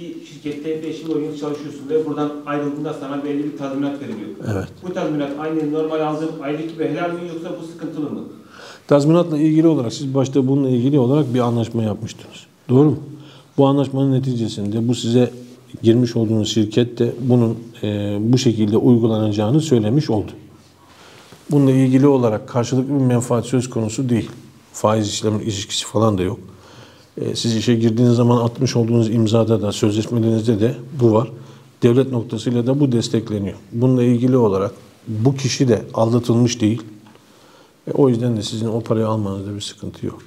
bir şirkette 5 yıl 10 yıl çalışıyorsun ve buradan ayrıldığında sana belli bir tazminat veriliyor. Evet. Bu tazminat aynı normal aldığın aylık gibi helal mi yoksa bu sıkıntılı mı? Tazminatla ilgili olarak siz başta bununla ilgili olarak bir anlaşma yapmıştınız. Doğru mu? Bu anlaşmanın neticesinde bu size girmiş olduğunuz şirket de bunun e, bu şekilde uygulanacağını söylemiş oldu. Bununla ilgili olarak karşılıklı bir menfaat söz konusu değil. Faiz işlemi ilişkisi falan da yok. E, siz işe girdiğiniz zaman atmış olduğunuz imzada da sözleşmelerinizde de bu var. Devlet noktasıyla da bu destekleniyor. Bununla ilgili olarak bu kişi de aldatılmış değil. E, o yüzden de sizin o parayı almanızda bir sıkıntı yok.